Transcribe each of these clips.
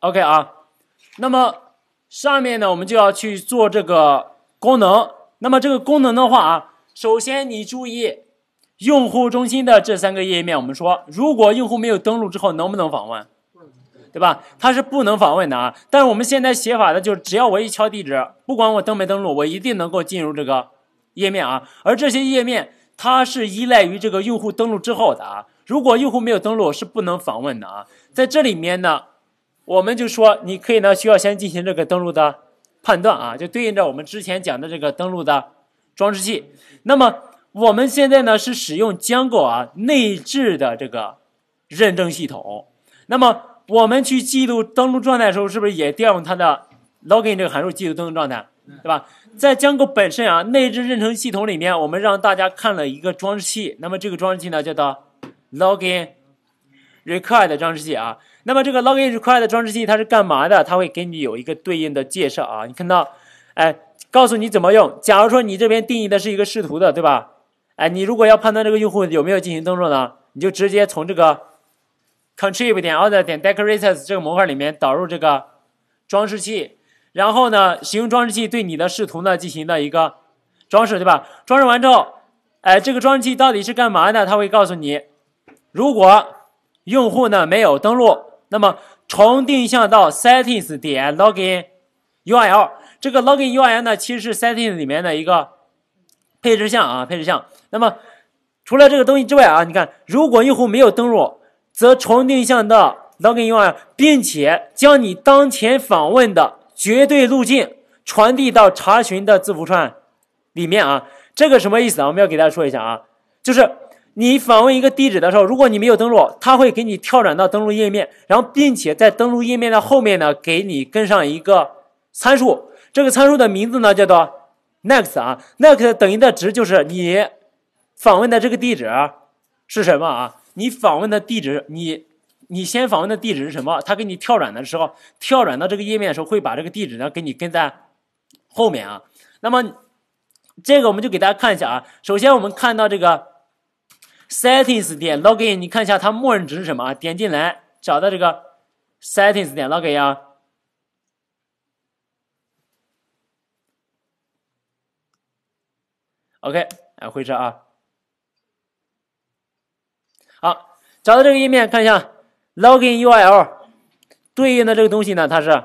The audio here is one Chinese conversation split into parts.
OK 啊，那么上面呢，我们就要去做这个功能。那么这个功能的话啊，首先你注意用户中心的这三个页面，我们说如果用户没有登录之后，能不能访问？对吧？它是不能访问的啊。但是我们现在写法的就是，只要我一敲地址，不管我登没登录，我一定能够进入这个页面啊。而这些页面它是依赖于这个用户登录之后的啊。如果用户没有登录，是不能访问的啊。在这里面呢。我们就说，你可以呢，需要先进行这个登录的判断啊，就对应着我们之前讲的这个登录的装置器。那么我们现在呢是使用 Django 啊内置的这个认证系统。那么我们去记录登录状态的时候，是不是也调用它的 login 这个函数记录登录状态，对吧？在 Django 本身啊内置认证系统里面，我们让大家看了一个装置器。那么这个装置器呢叫做 login required 装置器啊。那么这个 login required 装置器它是干嘛的？它会给你有一个对应的介绍啊。你看到，哎，告诉你怎么用。假如说你这边定义的是一个视图的，对吧？哎，你如果要判断这个用户有没有进行登录呢，你就直接从这个 contrib 点 other 点 decorators 这个模块里面导入这个装饰器，然后呢，使用装饰器对你的视图呢进行的一个装饰，对吧？装饰完之后，哎，这个装饰器到底是干嘛的？它会告诉你，如果用户呢没有登录。那么重定向到 settings 点 login URL，这个 login URL 呢，其实是 settings 里面的一个配置项啊，配置项。那么除了这个东西之外啊，你看，如果用户没有登录，则重定向到 login URL，并且将你当前访问的绝对路径传递到查询的字符串里面啊。这个什么意思啊？我们要给大家说一下啊，就是。你访问一个地址的时候，如果你没有登录，它会给你跳转到登录页面，然后并且在登录页面的后面呢，给你跟上一个参数。这个参数的名字呢叫做 next 啊，next 等于的值就是你访问的这个地址是什么啊？你访问的地址，你你先访问的地址是什么？它给你跳转的时候，跳转到这个页面的时候，会把这个地址呢给你跟在后面啊。那么这个我们就给大家看一下啊。首先我们看到这个。Settings 点 login，你看一下它默认值是什么啊？点进来找到这个 settings 点 login 啊。OK，来回车啊。好，找到这个页面，看一下 login URL 对应的这个东西呢，它是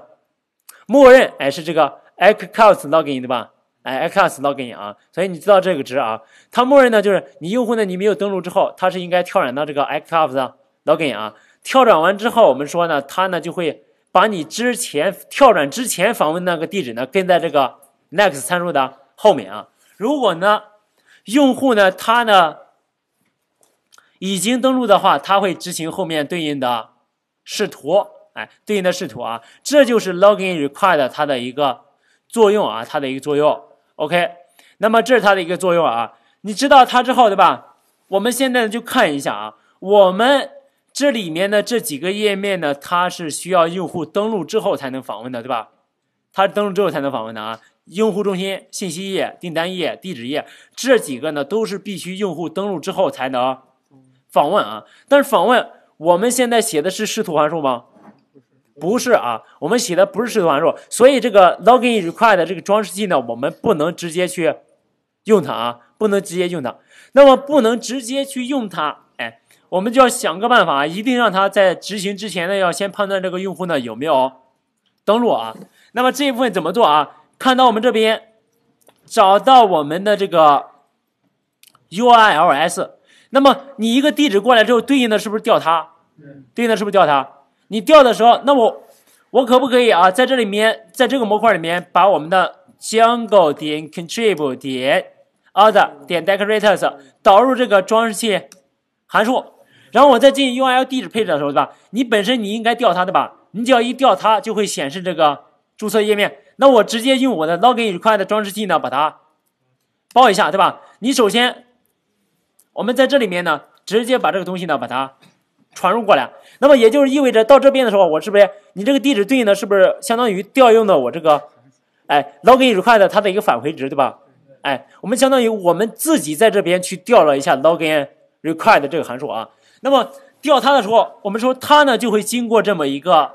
默认哎是这个 account login 对吧？哎，account login 啊，所以你知道这个值啊，它默认呢就是你用户呢你没有登录之后，它是应该跳转到这个 Xcast login 啊，跳转完之后，我们说呢，它呢就会把你之前跳转之前访问那个地址呢跟在这个 next 参数的后面啊。如果呢用户呢他呢已经登录的话，他会执行后面对应的视图，哎，对应的视图啊，这就是 login required 它的一个作用啊，它的一个作用。OK，那么这是它的一个作用啊。你知道它之后，对吧？我们现在就看一下啊，我们这里面的这几个页面呢，它是需要用户登录之后才能访问的，对吧？它登录之后才能访问的啊。用户中心、信息页、订单页、地址页这几个呢，都是必须用户登录之后才能访问啊。但是访问，我们现在写的是视图函数吗？不是啊，我们写的不是视图函数，所以这个 login required 这个装饰器呢，我们不能直接去用它啊，不能直接用它。那么不能直接去用它，哎，我们就要想个办法，一定让它在执行之前呢，要先判断这个用户呢有没有登录啊。那么这一部分怎么做啊？看到我们这边找到我们的这个 URLs，那么你一个地址过来之后，对应的是不是调它？对应的是不是调它？你调的时候，那我我可不可以啊，在这里面，在这个模块里面，把我们的 Django 点 contribute 点 other 点 decorators 导入这个装饰器函数，然后我在进 URL 地址配置的时候，对吧？你本身你应该调它，对吧？你只要一调它，就会显示这个注册页面。那我直接用我的 login required 装饰器呢，把它报一下，对吧？你首先，我们在这里面呢，直接把这个东西呢，把它。传入过来，那么也就是意味着到这边的时候，我是不是你这个地址对应的是不是相当于调用的我这个，哎，login required 它的一个返回值，对吧？哎，我们相当于我们自己在这边去调了一下 login required 这个函数啊。那么调它的时候，我们说它呢就会经过这么一个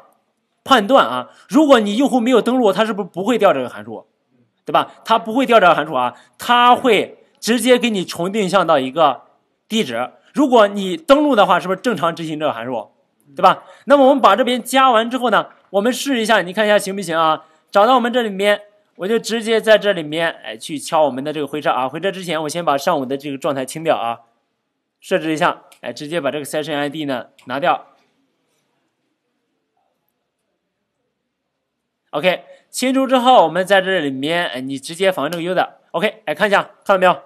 判断啊，如果你用户没有登录，它是不是不会调这个函数，对吧？它不会调这个函数啊，它会直接给你重定向到一个地址。如果你登录的话，是不是正常执行这个函数，对吧？那么我们把这边加完之后呢，我们试一下，你看一下行不行啊？找到我们这里面，我就直接在这里面，哎，去敲我们的这个回车啊。回车之前，我先把上午的这个状态清掉啊，设置一下，哎，直接把这个 session ID 呢拿掉。OK，清除之后，我们在这里面，哎，你直接访问这个 user，OK，哎，看一下，看到没有？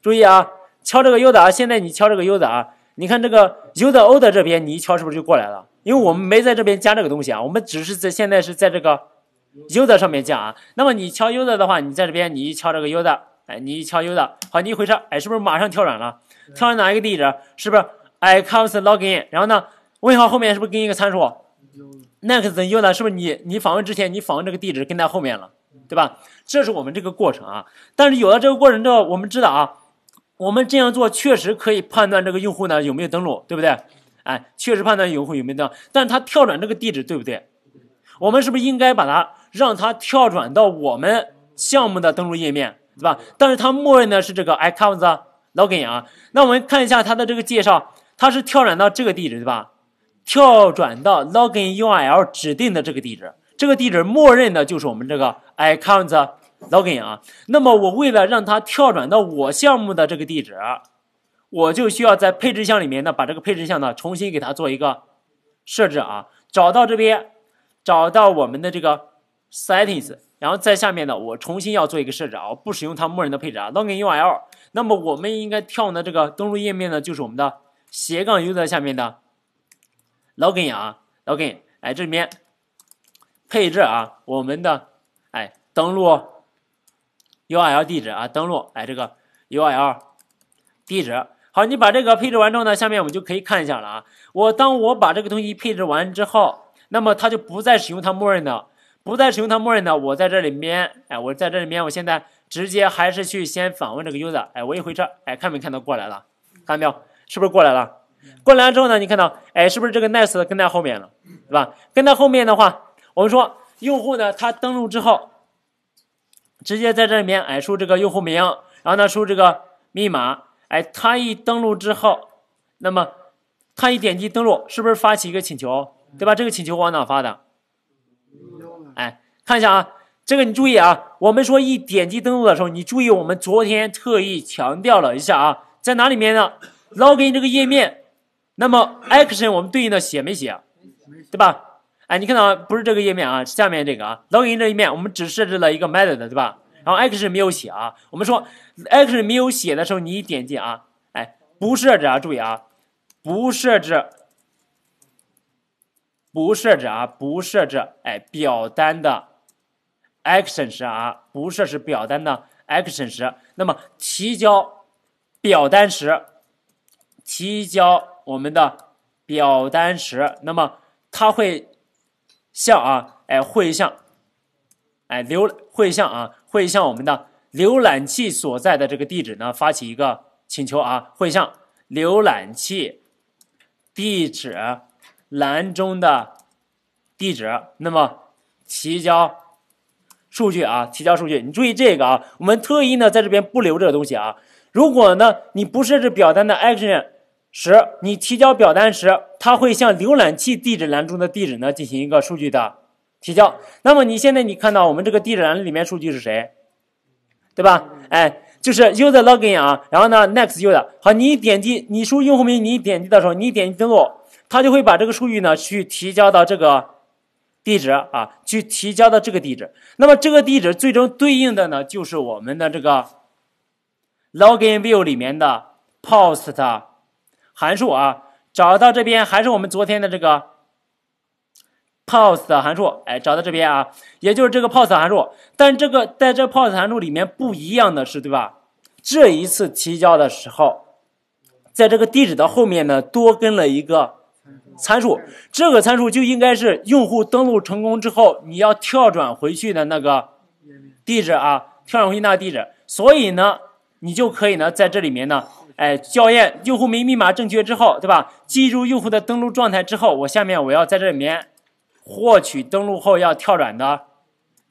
注意啊，敲这个 user 啊，现在你敲这个 user 啊，你看这个 user order 这边，你一敲是不是就过来了？因为我们没在这边加这个东西啊，我们只是在现在是在这个 user 上面加啊。那么你敲 user 的话，你在这边你一敲这个 user，哎，你一敲 user，好，你一回车，哎，是不是马上跳转了？跳转哪一个地址？是不是 i comes login？然后呢，问号后面是不是跟一个参数？next user 是不是你你访问之前你访问这个地址跟在后面了，对吧？这是我们这个过程啊。但是有了这个过程之后，我们知道啊，我们这样做确实可以判断这个用户呢有没有登录，对不对？哎，确实判断用户有没有登，但是他跳转这个地址对不对？我们是不是应该把它让它跳转到我们项目的登录页面，对吧？但是它默认的是这个 icons login 啊。那我们看一下它的这个介绍，它是跳转到这个地址，对吧？跳转到 login URL 指定的这个地址，这个地址默认的就是我们这个 icons login 啊。那么我为了让它跳转到我项目的这个地址，我就需要在配置项里面呢，把这个配置项呢重新给它做一个设置啊。找到这边，找到我们的这个 settings，然后在下面呢，我重新要做一个设置啊，不使用它默认的配置啊，login URL。那么我们应该跳的这个登录页面呢，就是我们的斜杠 u 的下面的。login 啊，login，哎，这里面配置啊，我们的哎登录 URL 地址啊，登录哎这个 URL 地址，好，你把这个配置完之后呢，下面我们就可以看一下了啊。我当我把这个东西配置完之后，那么它就不再使用它默认的，不再使用它默认的。我在这里面，哎，我在这里面，我现在直接还是去先访问这个 user，哎，我一回车，哎，看没看到过来了？看到没有？是不是过来了？过来了之后呢，你看到，哎，是不是这个 next 跟在后面了，对吧？跟在后面的话，我们说用户呢，他登录之后，直接在这里面，哎，输这个用户名，然后呢，输这个密码，哎，他一登录之后，那么他一点击登录，是不是发起一个请求，对吧？这个请求往哪发的？哎，看一下啊，这个你注意啊，我们说一点击登录的时候，你注意，我们昨天特意强调了一下啊，在哪里面呢？login 这个页面。那么 action 我们对应的写没写，对吧？哎，你看到不是这个页面啊，下面这个啊，login 这一面我们只设置了一个 method，对吧？然后 action 没有写啊。我们说 action 没有写的时候，你点击啊，哎，不设置啊，注意啊，不设置，不设置啊，不设置，哎，表单的 action 时啊，不设置表单的 action 时，那么提交表单时，提交。我们的表单时，那么它会向啊，哎，会向，哎，浏会向啊，会向我们的浏览器所在的这个地址呢发起一个请求啊，会向浏览器地址栏中的地址，那么提交数据啊，提交数据。你注意这个啊，我们特意呢在这边不留这个东西啊。如果呢你不设置表单的 action。十，你提交表单时，它会向浏览器地址栏中的地址呢进行一个数据的提交。那么你现在你看到我们这个地址栏里面数据是谁，对吧？哎，就是 user login 啊，然后呢 next user。好，你点击你输用户名，你点击的时候，你点击登录，它就会把这个数据呢去提交到这个地址啊，去提交到这个地址。那么这个地址最终对应的呢就是我们的这个 login view 里面的 post。函数啊，找到这边还是我们昨天的这个 post 函数，哎，找到这边啊，也就是这个 post 函数。但这个在这 post 函数里面不一样的是，对吧？这一次提交的时候，在这个地址的后面呢，多跟了一个参数，这个参数就应该是用户登录成功之后你要跳转回去的那个地址啊，跳转回去那个地址。所以呢，你就可以呢在这里面呢。哎，校验用户名密码正确之后，对吧？记住用户的登录状态之后，我下面我要在这里面获取登录后要跳转的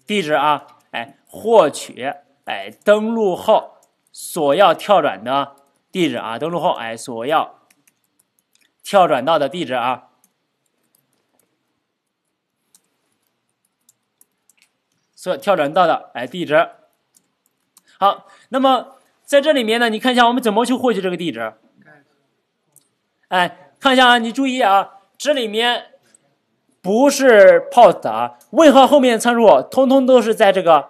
地址啊，哎，获取哎登录后所要跳转的地址啊，登录后哎所要跳转到的地址啊，所跳转到的哎地址。好，那么在这里面呢，你看一下我们怎么去获取这个地址？哎，看一下啊，你注意啊，这里面不是 post 啊，为何后面参数通通都是在这个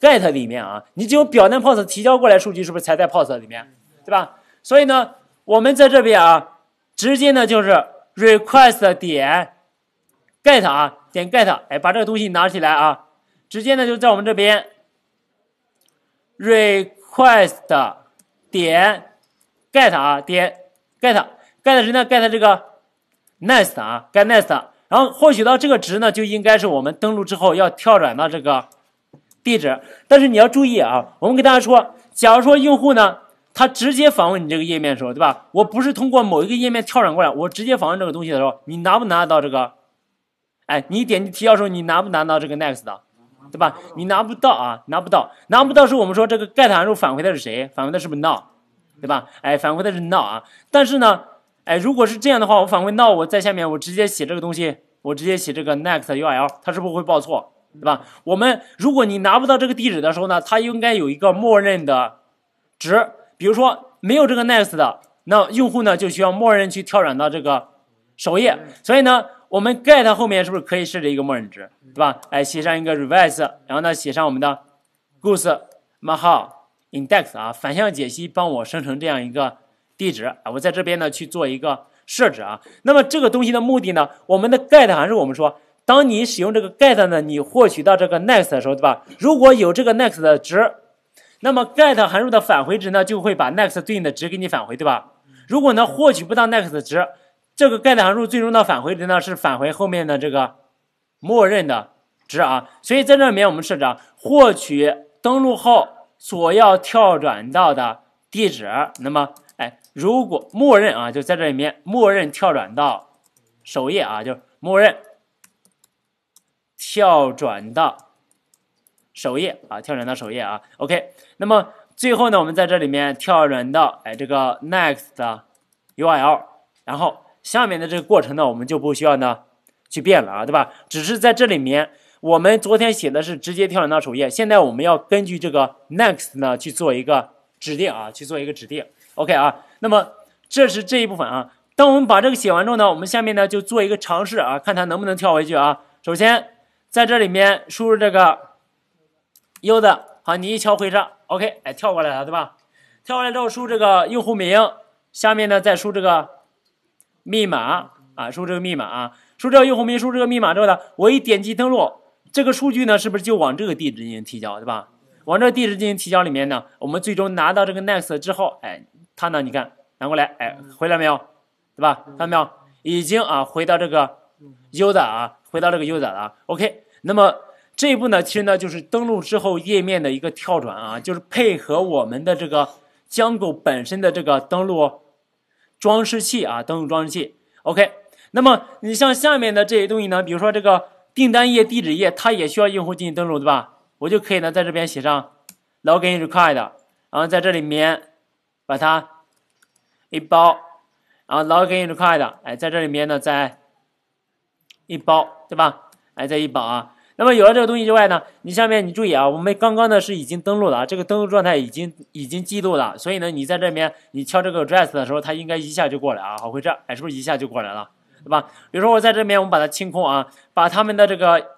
get 里面啊？你只有表单 post 提交过来数据是不是才在 post 里面，对吧？所以呢，我们在这边啊，直接呢就是 request 点 get 啊，点 get，哎，把这个东西拿起来啊，直接呢就在我们这边 re。Quest 点 get 啊，点 get get 谁呢？get 这个 next 啊，get next，然后获取到这个值呢，就应该是我们登录之后要跳转到这个地址。但是你要注意啊，我们给大家说，假如说用户呢，他直接访问你这个页面的时候，对吧？我不是通过某一个页面跳转过来，我直接访问这个东西的时候，你拿不拿得到这个？哎，你点击提交的时候，你拿不拿到这个 next 的？对吧？你拿不到啊，拿不到，拿不到是我们说这个 get 函数返回的是谁？返回的是不是 now？对吧？哎，返回的是 now 啊。但是呢，哎，如果是这样的话，我返回 now，我在下面我直接写这个东西，我直接写这个 next URL，它是不是会报错？对吧？我们如果你拿不到这个地址的时候呢，它应该有一个默认的值，比如说没有这个 next 的，那用户呢就需要默认去跳转到这个首页。所以呢。我们 get 后面是不是可以设置一个默认值，对吧？哎，写上一个 reverse，然后呢，写上我们的 goose maha index 啊，反向解析帮我生成这样一个地址啊。我在这边呢去做一个设置啊。那么这个东西的目的呢，我们的 get 函数，我们说，当你使用这个 get 呢，你获取到这个 next 的时候，对吧？如果有这个 next 的值，那么 get 函数的返回值呢，就会把 next 对应的值给你返回，对吧？如果呢获取不到 next 值，这个 get 函数最终的返回值呢，是返回后面的这个默认的值啊，所以在这里面我们设置啊，获取登录后所要跳转到的地址。那么，哎，如果默认啊，就在这里面默认跳转到首页啊，就默认跳转到首页啊，跳转到首页啊。OK，那么最后呢，我们在这里面跳转到哎这个 next URL，然后。下面的这个过程呢，我们就不需要呢去变了啊，对吧？只是在这里面，我们昨天写的是直接跳转到首页，现在我们要根据这个 next 呢去做一个指定啊，去做一个指定。OK 啊，那么这是这一部分啊。当我们把这个写完之后呢，我们下面呢就做一个尝试啊，看它能不能跳回去啊。首先在这里面输入这个 u 的好，你一敲回车，OK，哎，跳过来了，对吧？跳过来之后输这个用户名，下面呢再输这个。密码啊，输入这个密码啊，输这个用户名，输入这个密码之后呢，我一点击登录，这个数据呢，是不是就往这个地址进行提交，对吧？往这个地址进行提交里面呢，我们最终拿到这个 next 之后，哎，它呢，你看拿过来，哎，回来没有，对吧？看到没有？已经啊，回到这个 user 啊，回到这个 user 了。OK，那么这一步呢，其实呢，就是登录之后页面的一个跳转啊，就是配合我们的这个江狗本身的这个登录。装饰器啊，登录装饰器，OK。那么你像下面的这些东西呢，比如说这个订单页、地址页，它也需要用户进行登录，对吧？我就可以呢在这边写上 login required，然后在这里面把它一包，然后 login required，哎，在这里面呢再一包，对吧？哎，再一包啊。那么有了这个东西之外呢，你下面你注意啊，我们刚刚呢是已经登录了啊，这个登录状态已经已经记录了，所以呢，你在这边你敲这个 address 的时候，它应该一下就过来啊，好回车，哎，是不是一下就过来了，对吧？比如说我在这边，我们把它清空啊，把他们的这个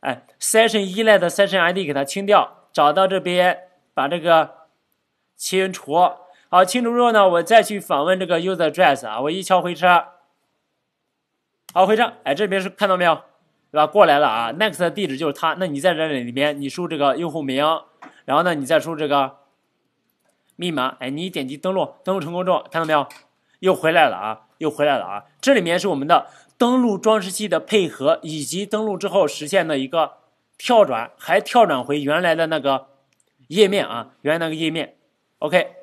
哎 session 依赖的 session ID 给它清掉，找到这边把这个清除，好，清除之后呢，我再去访问这个 user address 啊，我一敲回车，好回车，哎，这边是看到没有？对吧？过来了啊，next 的地址就是它。那你在这里里面，你输这个用户名，然后呢，你再输这个密码。哎，你点击登录，登录成功之后，看到没有？又回来了啊，又回来了啊。这里面是我们的登录装饰器的配合，以及登录之后实现的一个跳转，还跳转回原来的那个页面啊，原来那个页面。OK。